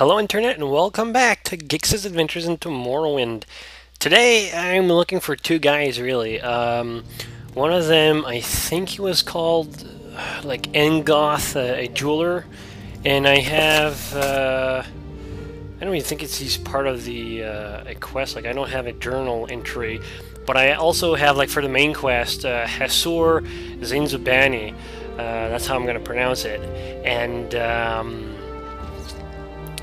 Hello Internet and welcome back to Gix's Adventures in Tomorrowland. Today I'm looking for two guys really. Um, one of them I think he was called like Aengoth, uh, a jeweler, and I have uh, I don't even think it's he's part of the uh, quest. Like I don't have a journal entry, but I also have like for the main quest uh, Hassour Zainsubani. Uh, that's how I'm gonna pronounce it, and. Um,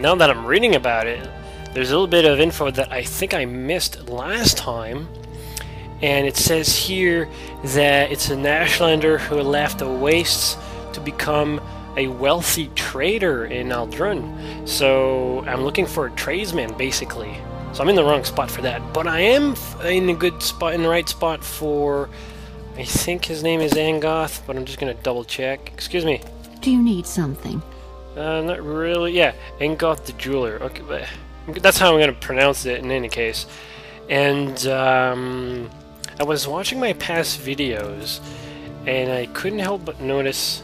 now that I'm reading about it, there's a little bit of info that I think I missed last time. And it says here that it's an Ashlander who left the wastes to become a wealthy trader in Ald'ruhn. So I'm looking for a tradesman, basically. So I'm in the wrong spot for that. But I am in a good spot, in the right spot for, I think his name is Aengoth, but I'm just going to double check. Excuse me. Do you need something? Uh, not really. Yeah, Aengoth the Jeweler. Okay, but that's how I'm going to pronounce it in any case. And um, I was watching my past videos, and I couldn't help but notice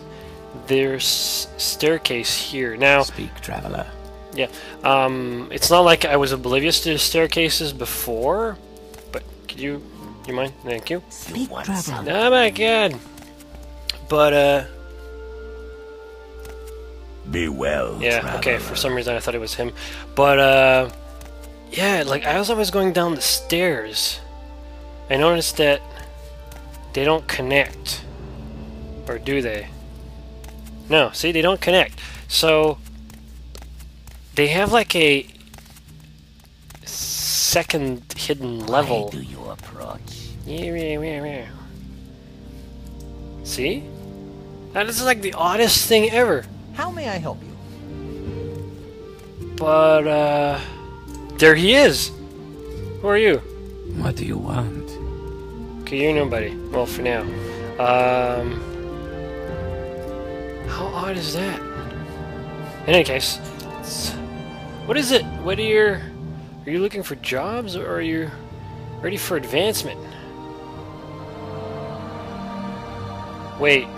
there's staircase here. Now, speak, traveler. Yeah, um, it's not like I was oblivious to the staircases before, but could you, you mind? Thank you. Speak, traveler. Oh my god. But uh, be well. Yeah, traveler. okay, for some reason I thought it was him. But, uh, yeah, like, as I was going down the stairs, I noticed that they don't connect. Or do they? No, see, they don't connect. So, they have like a second hidden level. Why do you approach? Yeah, yeah, yeah, yeah. See? That is like the oddest thing ever. How may I help you? But, uh... There he is! Who are you? What do you want? Okay, you're nobody. Well, for now. Um... How odd is that? In any case, what is it? What are your... Are you looking for jobs, or are you ready for advancement? Wait.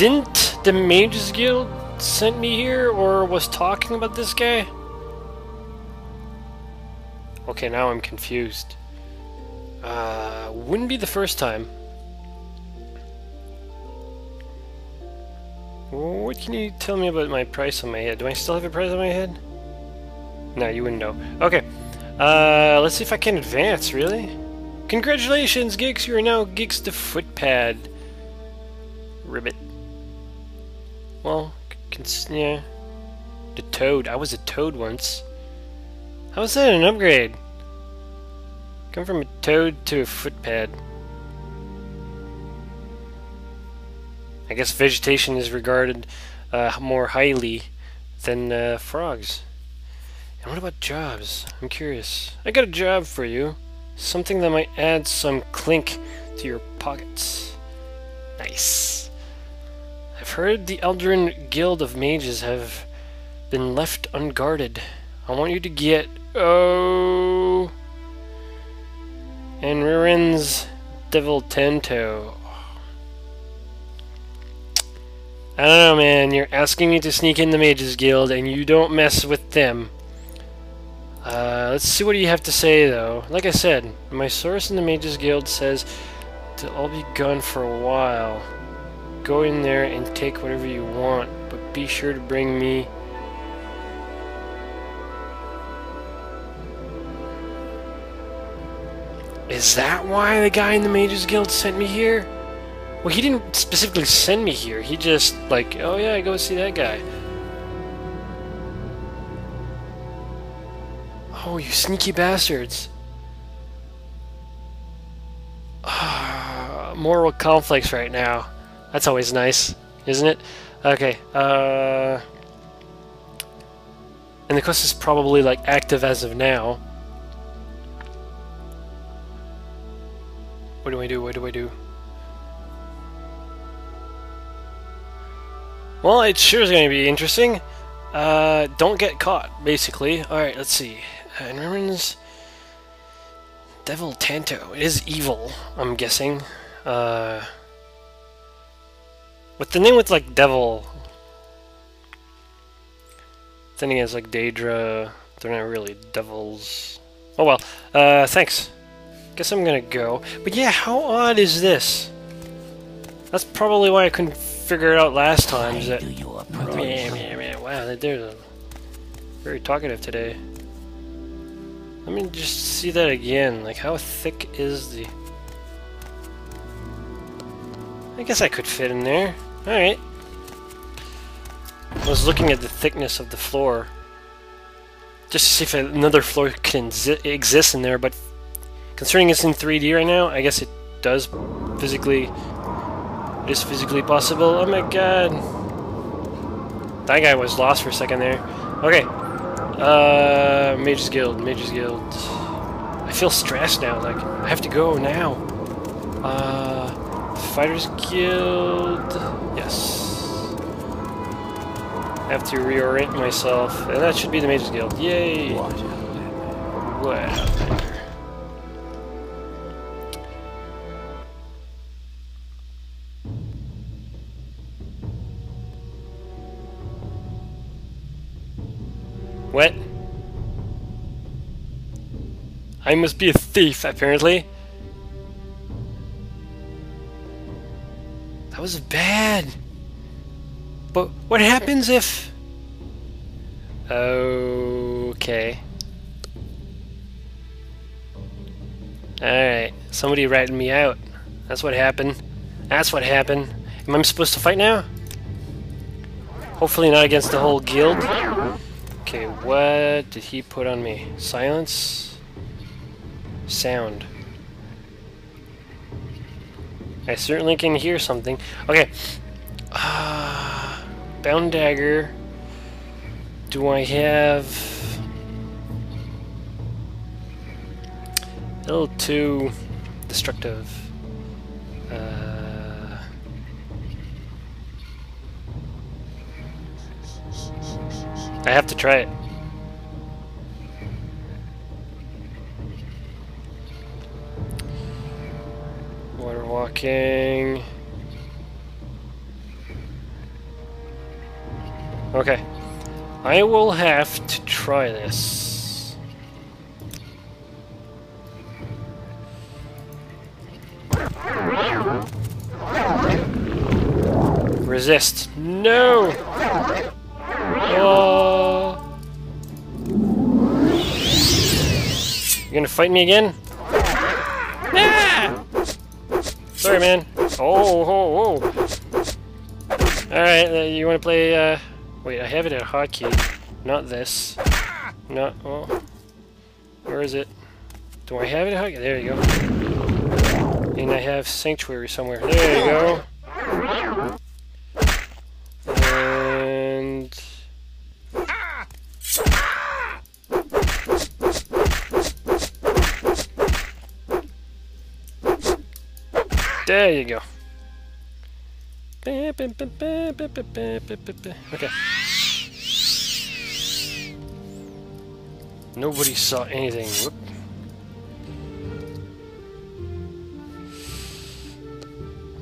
Didn't the Mages Guild sent me here or was talking about this guy? Okay, now I'm confused. Uh, wouldn't be the first time. What can you tell me about my price on my head? Do I still have a price on my head? No, you wouldn't know. Okay. Uh, let's see if I can advance, really? Congratulations, Gix! You are now Gix the Footpad. Ribbit. Well, can, yeah. The toad. I was a toad once. How is that an upgrade? Come from a toad to a footpad. I guess vegetation is regarded uh, more highly than uh, frogs. And what about jobs? I'm curious. I got a job for you. Something that might add some clink to your pockets. Nice. I've heard the Ald'ruhn Guild of Mages have been left unguarded. I want you to get... Oh... And Ririn's Devil Tento. I don't know, man. You're asking me to sneak in the Mages Guild, and you don't mess with them. Uh, let's see what you have to say, though. Like I said, my source in the Mages Guild says to all be gone for a while. Go in there and take whatever you want, but be sure to bring me Is that why the guy in the Mages Guild sent me here? Well, he didn't specifically send me here. He just, like, oh yeah, go see that guy. Oh, you sneaky bastards. Ah, moral conflicts right now. That's always nice, isn't it? Okay, uh... And the quest is probably, like, active as of now. What do I do? What do I do? Well, it sure is going to be interesting. Uh, don't get caught, basically. Alright, let's see. Uh, Norman's Devil Tanto. It is evil, I'm guessing. Uh... With the name with like devil. Then again, it's like Daedra. They're not really devils. Oh well. Uh, thanks. Guess I'm gonna go. But yeah, how odd is this? That's probably why I couldn't figure it out last time. Is that Do you approach? Meh, meh, meh. Wow, they're very talkative today. Let me just see that again. Like, how thick is the... I guess I could fit in there. Alright. I was looking at the thickness of the floor. Just to see if another floor can exist in there, but considering it's in 3D right now, I guess it does physically... It is physically possible. Oh my god. That guy was lost for a second there. Okay. Uh, Mages Guild, Mages Guild. I feel stressed now, like, I have to go now. Uh, Fighters Guild. Yes. I have to reorient myself, and that should be the Mages Guild. Yay! What a Well, What? I must be a thief, apparently. That was bad. But what happens if... Okay. Alright, somebody ratted me out. That's what happened. That's what happened. Am I supposed to fight now? Hopefully not against the whole guild. Okay, what did he put on me? Silence? Sound. I certainly can hear something. Okay. Uh, bound dagger. Do I have... A little too destructive. Uh, I have to try it. Walking. Okay. I will have to try this. Resist. No! Oh. You gonna fight me again? Sorry, man. Oh, oh, oh. Alright, uh, you wanna play, uh... Wait, I have it at hotkey. Not this. Not... Oh. Where is it? Do I have it at hotkey? There you go. And I have Sanctuary somewhere. There you go. There you go. Okay. Nobody saw anything. Whoop.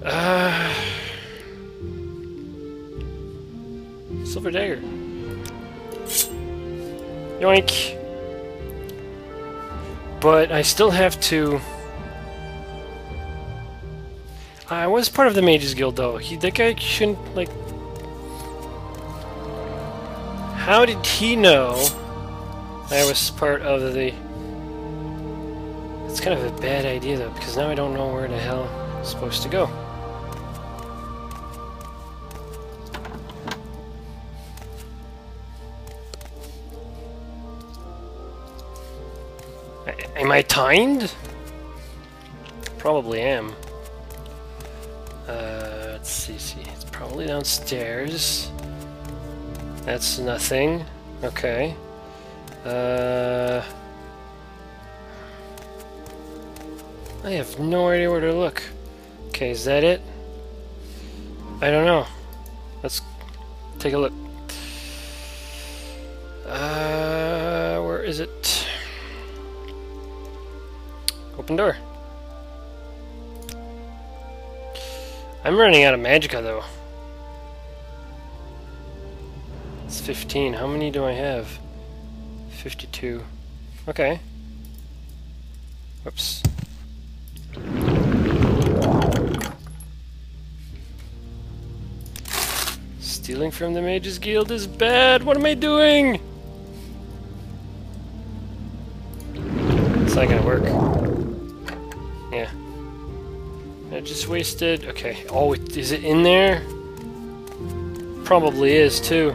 Uh, silver dagger. Yoink. But I still have to. I was part of the Mages Guild, though. He, that guy shouldn't, like... How did he know I was part of the... It's kind of a bad idea, though, because now I don't know where the hell I'm supposed to go. Am I timed? Probably am. Uh, let's see, see. It's probably downstairs. That's nothing. Okay. Uh, I have no idea where to look. Okay, is that it? I don't know. Let's take a look. Uh, where is it? Open door. I'm running out of magicka though. It's 15. How many do I have? 52. Okay. Whoops. Stealing from the Mages Guild is bad! What am I doing? It's not gonna work. Just wasted. Okay. Oh, is it in there? Probably is too.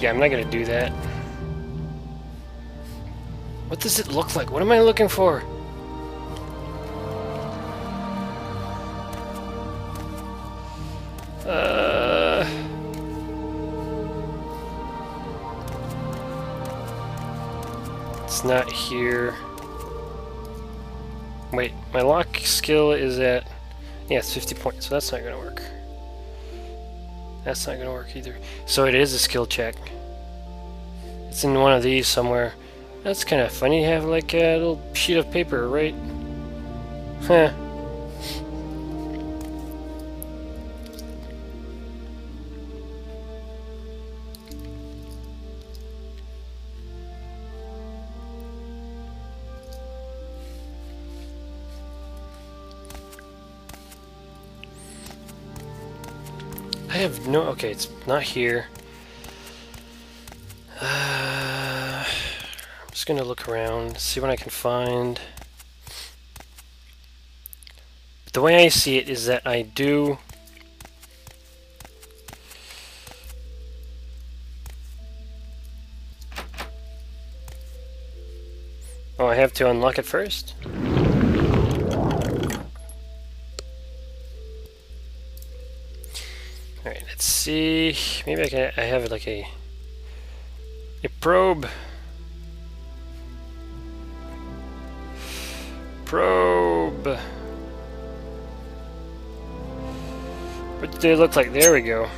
Yeah, I'm not gonna do that. What does it look like? What am I looking for? It's not here. Wait, my lock skill is at... Yeah, it's 50 points, so that's not gonna work. That's not gonna work either. So it is a skill check. It's in one of these somewhere. That's kind of funny to have like a little sheet of paper, right? Huh. I have no. Okay, it's not here. Uh, I'm just gonna look around, see what I can find. The way I see it is that I do. Oh, I have to unlock it first? Alright, let's see. Maybe I can I have like a a probe. Probe. What do they look like? There we go.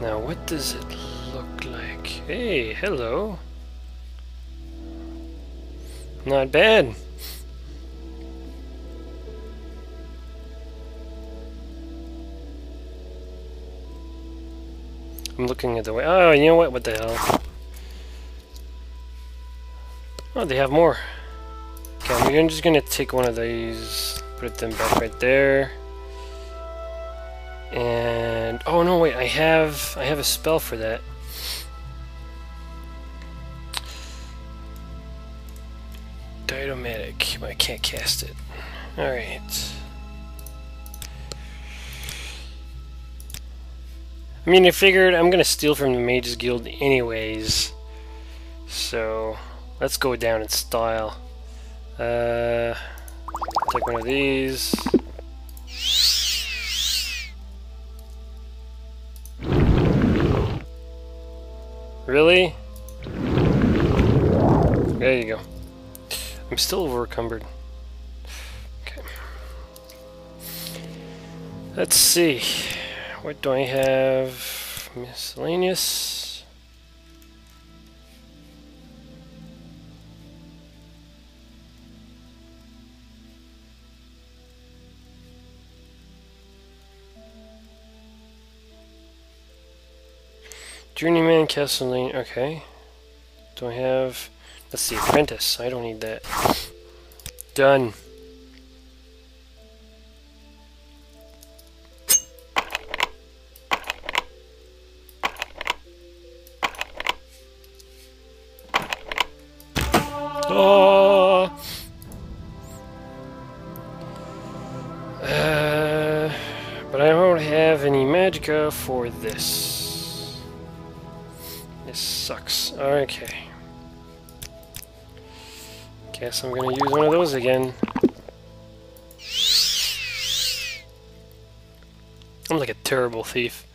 Now, what does it Hey, hello. Not bad. I'm looking at the way. Oh, you know what? What the hell? Oh, they have more. Okay, I'm just gonna take one of these, put them back right there. And oh no, wait! I have I have a spell for that. Didomatic, but I can't cast it. All right. I mean, I figured I'm gonna steal from the Mages Guild anyways. So let's go down in style. Uh, take one of these. Really? There you go. I'm still over encumbered. Okay. Let's see. What do I have? Miscellaneous. Journeyman Castellane. Okay. Do I have? Let's see. Apprentice. I don't need that. Done. Oh. Uh, but I don't have any magicka for this. This sucks. Okay. I guess I'm gonna use one of those again. I'm like a terrible thief.